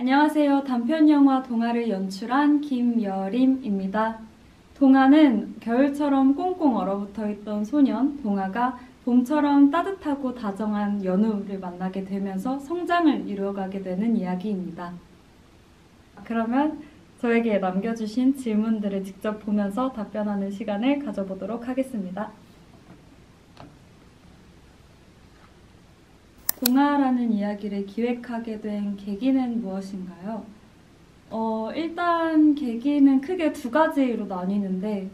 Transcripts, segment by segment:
안녕하세요. 단편 영화 동화를 연출한 김여림입니다. 동화는 겨울처럼 꽁꽁 얼어붙어 있던 소년 동화가 봄처럼 따뜻하고 다정한 연우를 만나게 되면서 성장을 이루어가게 되는 이야기입니다. 그러면 저에게 남겨주신 질문들을 직접 보면서 답변하는 시간을 가져보도록 하겠습니다. 동화라는 이야기를 기획하게 된 계기는 무엇인가요? 어, 일단 계기는 크게 두 가지로 나뉘는데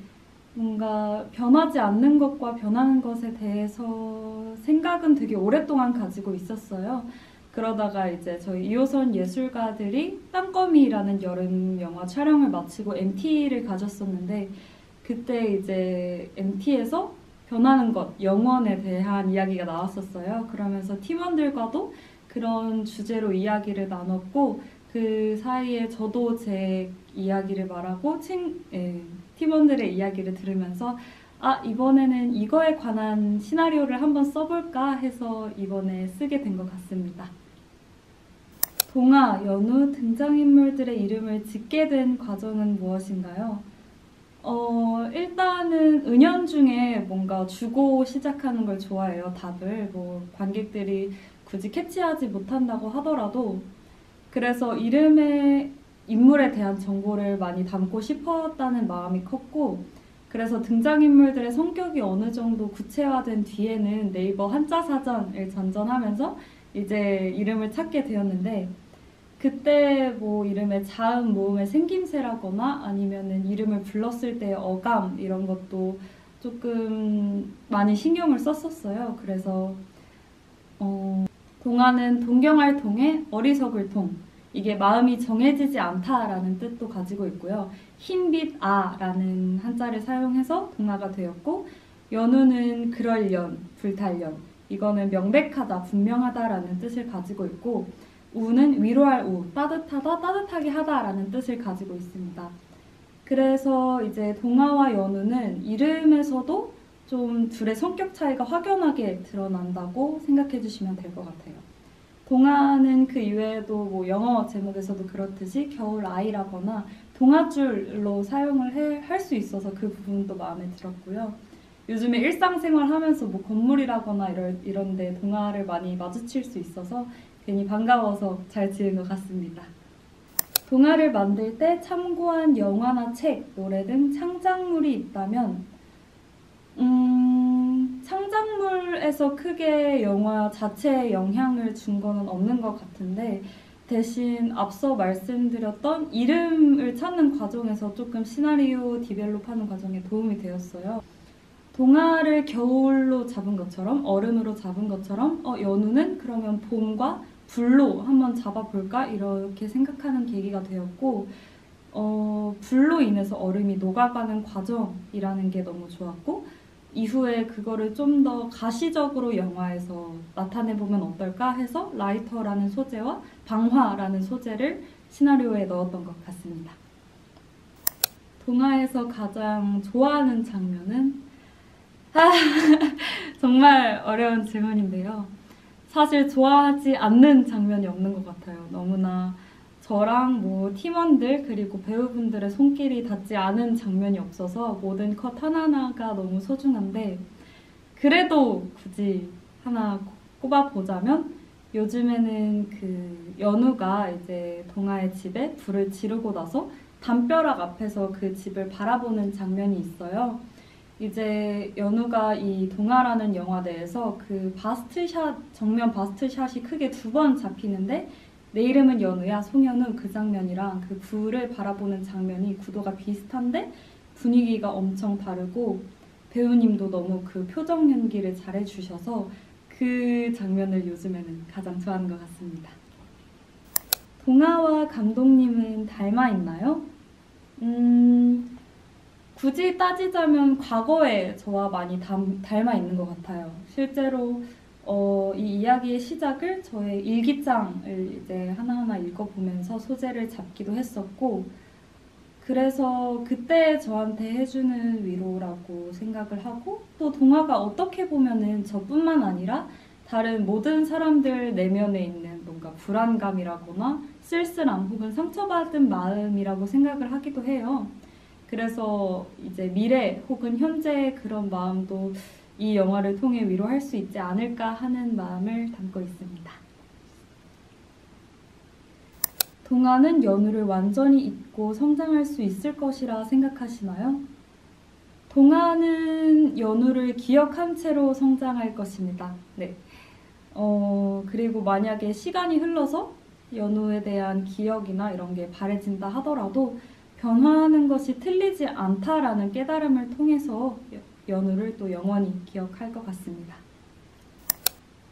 뭔가 변하지 않는 것과 변하는 것에 대해서 생각은 되게 오랫동안 가지고 있었어요. 그러다가 이제 저희 2호선 예술가들이 땅거미라는 여름 영화 촬영을 마치고 MT를 가졌었는데 그때 이제 MT에서 변하는 것, 영원에 대한 이야기가 나왔었어요. 그러면서 팀원들과도 그런 주제로 이야기를 나눴고 그 사이에 저도 제 이야기를 말하고 친, 예, 팀원들의 이야기를 들으면서 아 이번에는 이거에 관한 시나리오를 한번 써볼까 해서 이번에 쓰게 된 것 같습니다. 동화, 연우 등장인물들의 이름을 짓게 된 과정은 무엇인가요? 어, 일단은 은연 중에 뭔가 주고 시작하는 걸 좋아해요, 답을. 뭐, 관객들이 굳이 캐치하지 못한다고 하더라도. 그래서 이름의 인물에 대한 정보를 많이 담고 싶었다는 마음이 컸고, 그래서 등장인물들의 성격이 어느 정도 구체화된 뒤에는 네이버 한자 사전을 전전하면서 이제 이름을 찾게 되었는데, 그때 뭐 이름에 자음 모음의 생김새라거나 아니면은 이름을 불렀을 때의 어감 이런 것도 조금 많이 신경을 썼었어요. 그래서 어, 동화는 동경할 통에 어리석을 통 이게 마음이 정해지지 않다라는 뜻도 가지고 있고요. 흰빛 아라는 한자를 사용해서 동화가 되었고 연우는 그럴 연, 불탈 연 이거는 명백하다, 분명하다라는 뜻을 가지고 있고 우는 위로할 우, 따뜻하다, 따뜻하게 하다라는 뜻을 가지고 있습니다. 그래서 이제 동화와 연우는 이름에서도 좀 둘의 성격 차이가 확연하게 드러난다고 생각해 주시면 될 것 같아요. 동화는 그 이외에도 뭐 영어 제목에서도 그렇듯이 겨울 아이라거나 동화줄로 사용을 할 수 있어서 그 부분도 마음에 들었고요. 요즘에 일상생활 하면서 뭐 건물이라거나 이럴, 이런 데 동화를 많이 마주칠 수 있어서 괜히 반가워서 잘 지은 것 같습니다. 동화를 만들 때 참고한 영화나 책, 노래 등 창작물이 있다면 음, 창작물에서 크게 영화 자체에 영향을 준 거는 없는 것 같은데 대신 앞서 말씀드렸던 이름을 찾는 과정에서 조금 시나리오 디벨롭하는 과정에 도움이 되었어요. 동화를 겨울로 잡은 것처럼 얼음으로 잡은 것처럼 어, 연우는 그러면 봄과 불로 한번 잡아볼까 이렇게 생각하는 계기가 되었고 어, 불로 인해서 얼음이 녹아가는 과정이라는 게 너무 좋았고 이후에 그거를 좀 더 가시적으로 영화에서 나타내보면 어떨까 해서 라이터라는 소재와 방화라는 소재를 시나리오에 넣었던 것 같습니다. 동화에서 가장 좋아하는 장면은 아, 정말 어려운 질문인데요. 사실 좋아하지 않는 장면이 없는 것 같아요. 너무나 저랑 뭐 팀원들 그리고 배우분들의 손길이 닿지 않은 장면이 없어서 모든 컷 하나하나가 너무 소중한데 그래도 굳이 하나 꼽아보자면 요즘에는 그 연우가 이제 동아의 집에 불을 지르고 나서 담벼락 앞에서 그 집을 바라보는 장면이 있어요. 이제 연우가 이 동화라는 영화 내에서 그 바스트샷 정면 바스트샷이 크게 두 번 잡히는데 내 이름은 연우야 송연우 그 장면이랑 그 불을 바라보는 장면이 구도가 비슷한데 분위기가 엄청 다르고 배우님도 너무 그 표정 연기를 잘해 주셔서 그 장면을 요즘에는 가장 좋아하는 것 같습니다. 동화와 감독님은 닮아 있나요? 음, 굳이 따지자면 과거에 저와 많이 닮, 닮아 있는 것 같아요. 실제로 어, 이 이야기의 시작을 저의 일기장을 이제 하나하나 읽어보면서 소재를 잡기도 했었고, 그래서 그때 저한테 해주는 위로라고 생각을 하고, 또 동화가 어떻게 보면은 저뿐만 아니라 다른 모든 사람들 내면에 있는 뭔가 불안감이라거나 쓸쓸함 혹은 상처받은 마음이라고 생각을 하기도 해요. 그래서 이제 미래 혹은 현재의 그런 마음도 이 영화를 통해 위로할 수 있지 않을까 하는 마음을 담고 있습니다. 동화는 연우를 완전히 잊고 성장할 수 있을 것이라 생각하시나요? 동화는 연우를 기억한 채로 성장할 것입니다. 네. 어, 그리고 만약에 시간이 흘러서 연우에 대한 기억이나 이런 게 바래진다 하더라도 변화하는 것이 틀리지 않다라는 깨달음을 통해서 연우를 또 영원히 기억할 것 같습니다.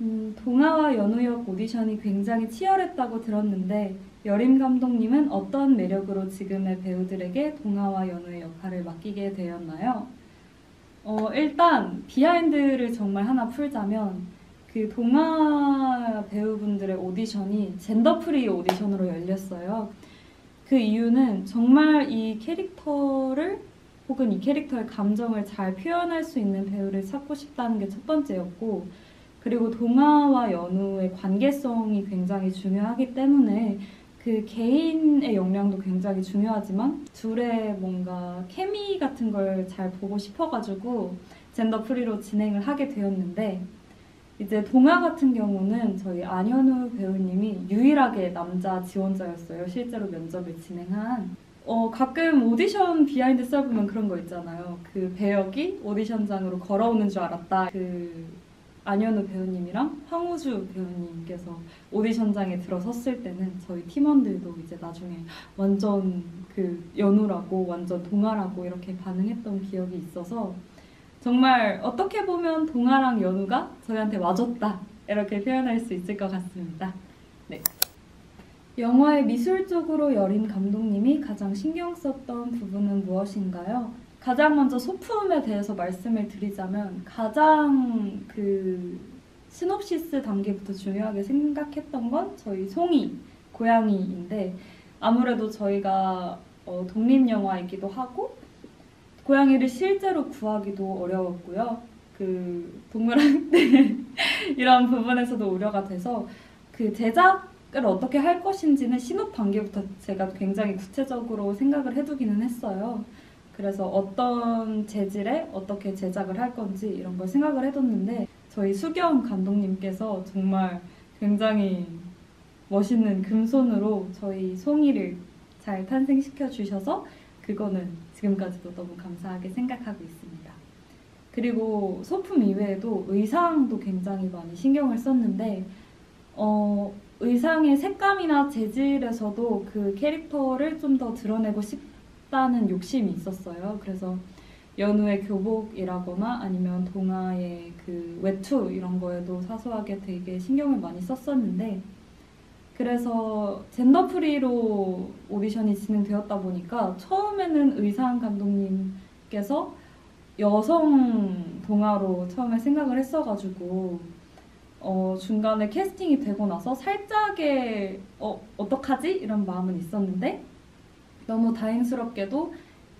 음, 동아와 연우역 오디션이 굉장히 치열했다고 들었는데 여림 감독님은 어떤 매력으로 지금의 배우들에게 동아와 연우의 역할을 맡기게 되었나요? 어, 일단 behind를 정말 하나 풀자면 그 동아 배우분들의 오디션이 gender free 오디션으로 열렸어요. 그 이유는 정말 이 캐릭터를 혹은 이 캐릭터의 감정을 잘 표현할 수 있는 배우를 찾고 싶다는 게 첫 번째였고 그리고 동화와 연우의 관계성이 굉장히 중요하기 때문에 그 개인의 역량도 굉장히 중요하지만 둘의 뭔가 케미 같은 걸 잘 보고 싶어가지고 젠더 프리로 진행을 하게 되었는데 이제 동화 같은 경우는 저희 안현우 배우님이 유일하게 남자 지원자였어요. 실제로 면접을 진행한. 어, 가끔 오디션 behind 썰 보면 그런 거 있잖아요. 그 배역이 오디션장으로 걸어오는 줄 알았다. 그 안현우 배우님이랑 황우주 배우님께서 오디션장에 들어섰을 때는 저희 팀원들도 이제 나중에 완전 그 연우라고 완전 동아라고 이렇게 반응했던 기억이 있어서 정말 어떻게 보면 동아랑 연우가 저희한테 와줬다 이렇게 표현할 수 있을 것 같습니다. 네. 영화의 미술적으로 여린 감독님이 가장 신경 썼던 부분은 무엇인가요? 가장 먼저 소품에 대해서 말씀을 드리자면 가장 그 시놉시스 단계부터 중요하게 생각했던 건 저희 송이 고양이인데 아무래도 저희가 어, 독립 영화이기도 하고 고양이를 실제로 구하기도 어려웠고요. 그 동물학대 이런 부분에서도 우려가 돼서 그 제작을 어떻게 할 것인지는 신업 단계부터 제가 굉장히 구체적으로 생각을 해두기는 했어요. 그래서 어떤 재질에 어떻게 제작을 할 건지 이런 걸 생각을 해뒀는데 저희 수경 감독님께서 정말 굉장히 멋있는 금손으로 저희 송이를 잘 탄생시켜 주셔서 그거는 지금까지도 너무 감사하게 생각하고 있습니다. 그리고 소품 이외에도 의상도 굉장히 많이 신경을 썼는데 어, 의상의 색감이나 재질에서도 그 캐릭터를 좀 더 드러내고 싶다는 욕심이 있었어요. 그래서 연우의 교복이라거나 아니면 동화의 그 외투 이런 거에도 사소하게 되게 신경을 많이 썼었는데 그래서 젠더 프리로 오디션이 진행되었다 보니까 처음에는 의상 감독님께서 여성 동화로 처음에 생각을 했어가지고 어, 중간에 캐스팅이 되고 나서 살짝의 어, 어떡하지? 이런 마음은 있었는데 너무 다행스럽게도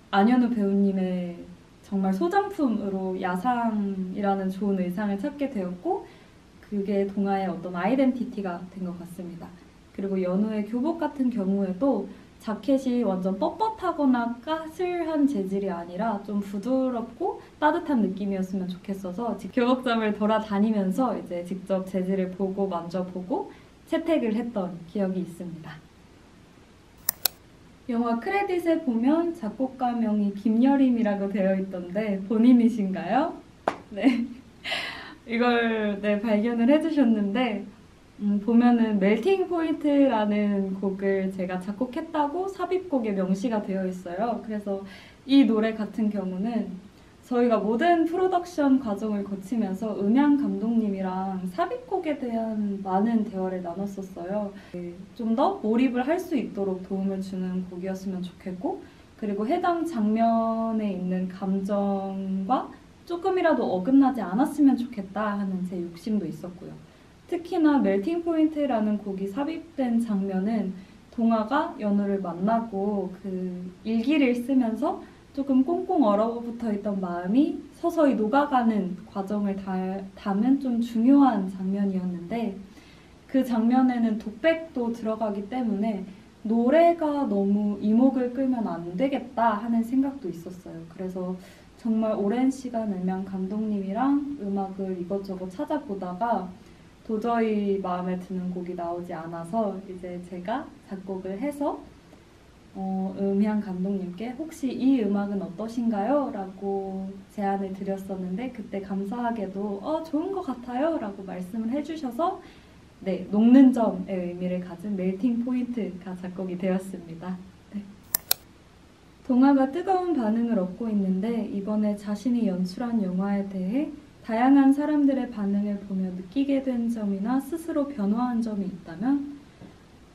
안현우 배우님의 정말 소장품으로 야상이라는 좋은 의상을 찾게 되었고 그게 동화의 어떤 아이덴티티가 된 것 같습니다. 그리고 연우의 교복 같은 경우에도 자켓이 완전 뻣뻣하거나 까슬한 재질이 아니라 좀 부드럽고 따뜻한 느낌이었으면 좋겠어서 교복점을 돌아다니면서 이제 직접 재질을 보고 만져보고 채택을 했던 기억이 있습니다. 영화 크레딧에 보면 작곡가명이 김여림이라고 되어 있던데 본인이신가요? 네. 이걸 네, 발견을 해주셨는데 음, 보면은 Melting Point라는 곡을 제가 작곡했다고 삽입곡에 명시가 되어 있어요. 그래서 이 노래 같은 경우는 저희가 모든 프로덕션 과정을 거치면서 음향 감독님이랑 삽입곡에 대한 많은 대화를 나눴었어요. 좀 더 몰입을 할 수 있도록 도움을 주는 곡이었으면 좋겠고, 그리고 해당 장면에 있는 감정과 조금이라도 어긋나지 않았으면 좋겠다 하는 제 욕심도 있었고요. 특히나 Melting Point라는 곡이 삽입된 장면은 동아가 연우를 만나고 그 일기를 쓰면서 조금 꽁꽁 얼어붙어 있던 마음이 서서히 녹아가는 과정을 다, 담은 좀 중요한 장면이었는데 그 장면에는 독백도 들어가기 때문에 노래가 너무 이목을 끌면 안 되겠다 하는 생각도 있었어요. 그래서 정말 오랜 시간 을면 감독님이랑 음악을 이것저것 찾아보다가 도저히 마음에 드는 곡이 나오지 않아서 이제 제가 작곡을 해서 어, 음향 감독님께 혹시 이 음악은 어떠신가요? 라고 제안을 드렸었는데 그때 감사하게도 어, 좋은 것 같아요 라고 말씀을 해주셔서 네, 녹는 점의 의미를 가진 멜팅 포인트가 작곡이 되었습니다. 네. 동화가 뜨거운 반응을 얻고 있는데 이번에 자신이 연출한 영화에 대해 다양한 사람들의 반응을 보며 느끼게 된 점이나 스스로 변화한 점이 있다면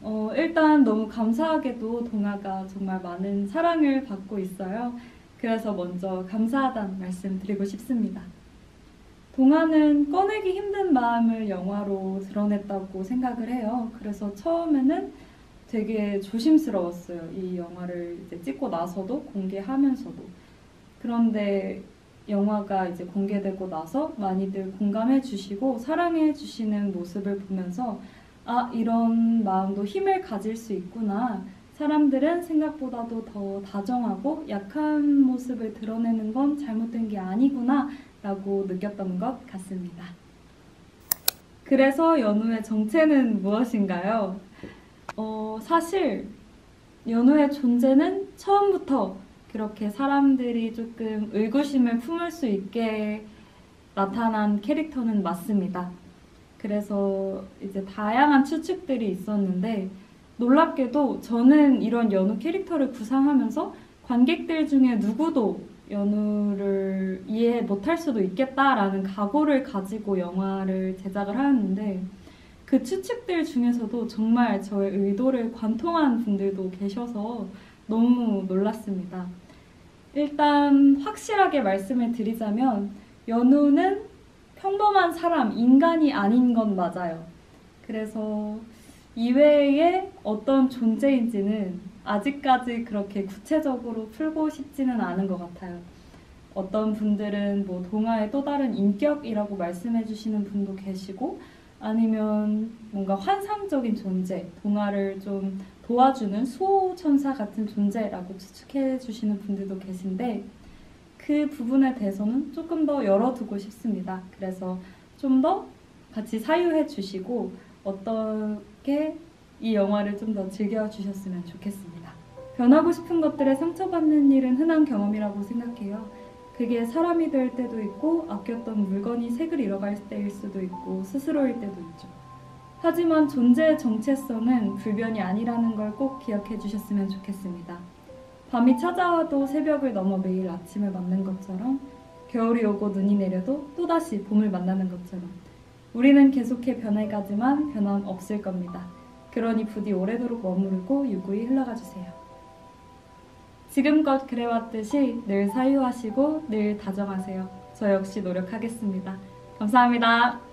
어, 일단 너무 감사하게도 동화가 정말 많은 사랑을 받고 있어요. 그래서 먼저 감사하다는 말씀 드리고 싶습니다. 동화는 꺼내기 힘든 마음을 영화로 드러냈다고 생각을 해요. 그래서 처음에는 되게 조심스러웠어요. 이 영화를 찍고 나서도 공개하면서도. 그런데 영화가 이제 공개되고 나서 많이들 공감해 주시고 사랑해 주시는 모습을 보면서 아, 이런 마음도 힘을 가질 수 있구나. 사람들은 생각보다도 더 다정하고 약한 모습을 드러내는 건 잘못된 게 아니구나. 라고 느꼈던 것 같습니다. 그래서 연우의 정체는 무엇인가요? 어, 사실 연우의 존재는 처음부터 그렇게 사람들이 조금 의구심을 품을 수 있게 나타난 캐릭터는 맞습니다. 그래서 이제 다양한 추측들이 있었는데 놀랍게도 저는 이런 연우 캐릭터를 구상하면서 관객들 중에 누구도 연우를 이해 못할 수도 있겠다라는 각오를 가지고 영화를 제작을 하였는데 그 추측들 중에서도 정말 저의 의도를 관통한 분들도 계셔서 너무 놀랐습니다. 일단 확실하게 말씀을 드리자면 연우는 평범한 사람, 인간이 아닌 건 맞아요. 그래서 이외에 어떤 존재인지는 아직까지 그렇게 구체적으로 풀고 싶지는 않은 것 같아요. 어떤 분들은 뭐 동화의 또 다른 인격이라고 말씀해 주시는 분도 계시고 아니면 뭔가 환상적인 존재, 동화를 좀 도와주는 수호천사 같은 존재라고 추측해 주시는 분들도 계신데 그 부분에 대해서는 조금 더 열어두고 싶습니다. 그래서 좀 더 같이 사유해 주시고 어떻게 이 영화를 좀 더 즐겨 주셨으면 좋겠습니다. 변하고 싶은 것들에 상처받는 일은 흔한 경험이라고 생각해요. 그게 사람이 될 때도 있고 아꼈던 물건이 색을 잃어갈 때일 수도 있고 스스로일 때도 있죠. 하지만 존재의 정체성은 불변이 아니라는 걸 꼭 기억해 주셨으면 좋겠습니다. 밤이 찾아와도 새벽을 넘어 매일 아침을 맞는 것처럼 겨울이 오고 눈이 내려도 또다시 봄을 만나는 것처럼 우리는 계속해 변해가지만 변함 없을 겁니다. 그러니 부디 오래도록 머무르고 유구히 흘러가 주세요. 지금껏 그래왔듯이 늘 사유하시고 늘 다정하세요. 저 역시 노력하겠습니다. 감사합니다.